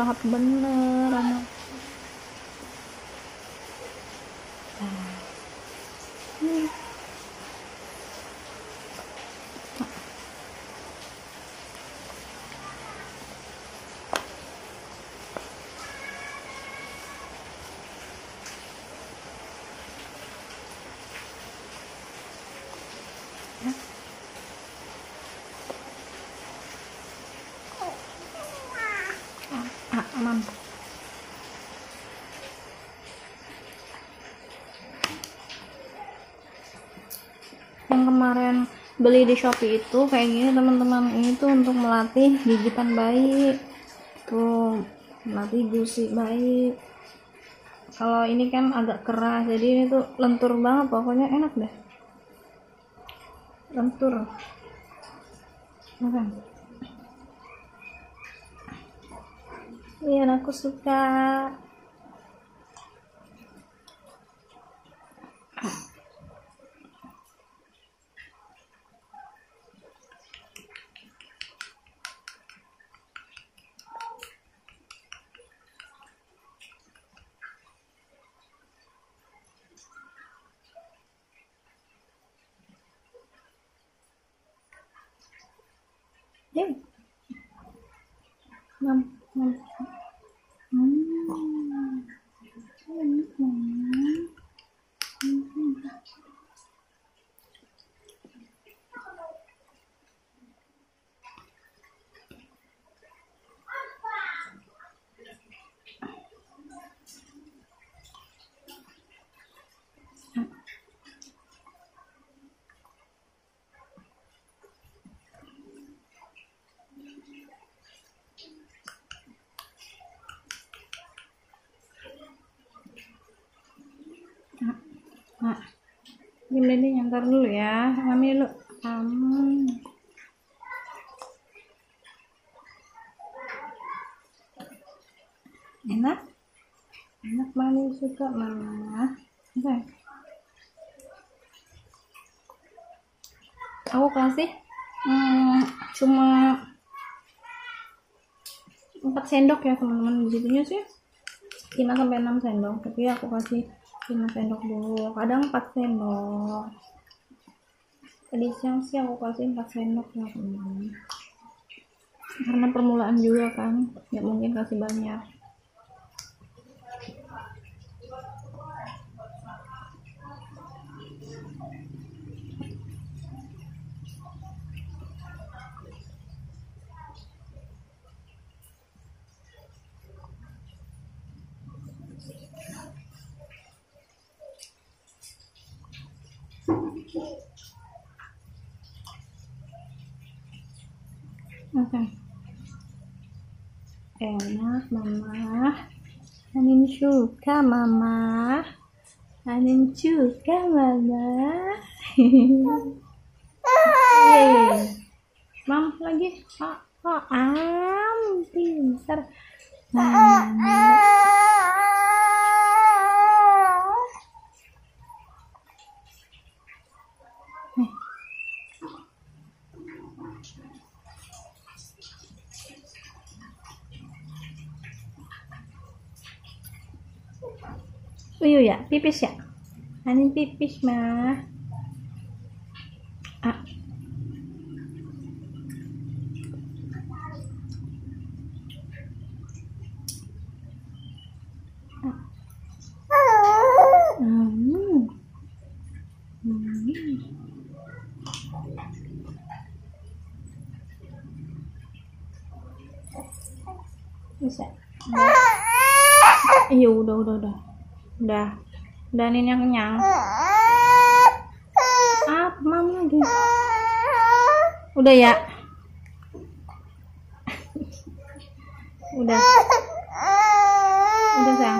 lahap bener anak yang kemarin beli di Shopee itu kayak gini teman-teman ini tuh untuk melatih gigitan bayi tuh melatih gusi bayi kalau ini kan agak keras jadi ini tuh lentur banget pokoknya enak deh lentur Makan. Iya, aku suka. で、なん、なん Nah, diam ini nyantar dulu ya. Mami dulu. Hmm. Enak? Enak mami suka mama. Oke. Aku kasih hmm, cuma 4 sendok ya teman-teman begitunya sih 5 sampai 6 sendok tapi aku kasih 5 sendok dulu. Kadang 4 sendok. Tadi siang sih aku kasih 4 sendok ya teman-teman karena permulaan juga kan nggak mungkin kasih banyak Oke. Enak, Mama. Anin suka, Mama. Anin suka, Mama. Yeay. Mam lagi. Oh, oh, am, pintar. Mama. Uyu ya, pipis ya. Anin pipis mah. Ah. Hmm. Hmm. Bisa. Iya udah udah udah. Udah. Udah Nin yang kenyang. Apa mam lagi? Udah ya. Udah. Udah sayang.